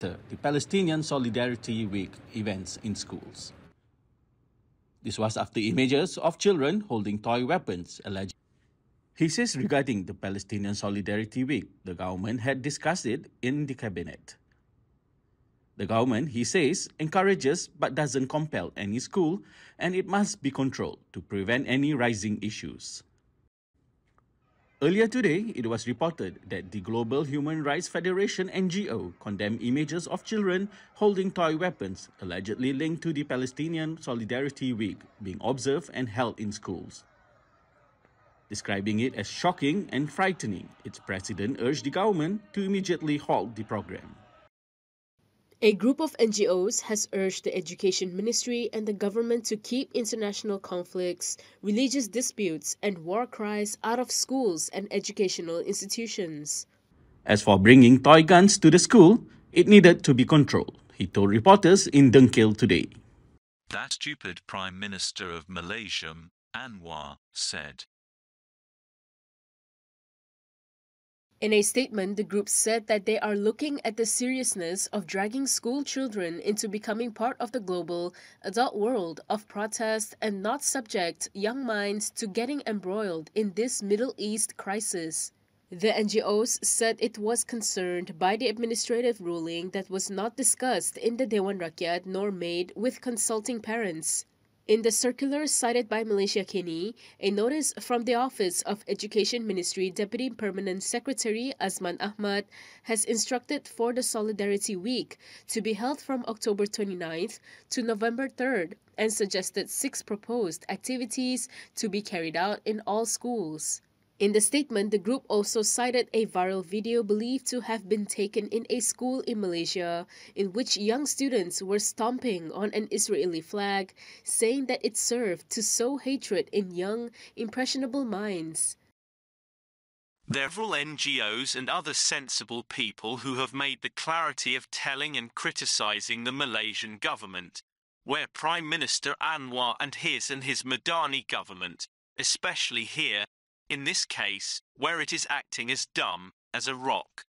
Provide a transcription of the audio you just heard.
the Palestinian Solidarity Week events in schools. This was after images of children holding toy weapons alleged. He says regarding the Palestinian Solidarity Week, the government had discussed it in the cabinet. The government, he says, encourages but doesn't compel any school, and it must be controlled to prevent any rising issues. Earlier today, it was reported that the Global Human Rights Federation NGO condemned images of children holding toy weapons allegedly linked to the Palestinian Solidarity Week being observed and held in schools. Describing it as shocking and frightening, its president urged the government to immediately halt the program. A group of NGOs has urged the Education Ministry and the government to keep international conflicts, religious disputes, and war cries out of schools and educational institutions. As for bringing toy guns to the school, it needed to be controlled, he told reporters in Dengkil today. That stupid Prime Minister of Malaysia, Anwar, said. In a statement, the group said that they are looking at the seriousness of dragging school children into becoming part of the global, adult world of protest and not subject young minds to getting embroiled in this Middle East crisis. The NGOs said it was concerned by the administrative ruling that was not discussed in the Dewan Rakyat nor made with consulting parents. In the circular cited by Malaysiakini, a notice from the Office of Education Ministry Deputy Permanent Secretary Azman Ahmad has instructed for the Solidarity Week to be held from October 29th to November 3rd and suggested six proposed activities to be carried out in all schools. In the statement, the group also cited a viral video believed to have been taken in a school in Malaysia, in which young students were stomping on an Israeli flag, saying that it served to sow hatred in young, impressionable minds. Several NGOs and other sensible people who have made the clarity of telling and criticizing the Malaysian government, where Prime Minister Anwar and his and his Madani government, especially here, in this case, where it is acting as dumb as a rock.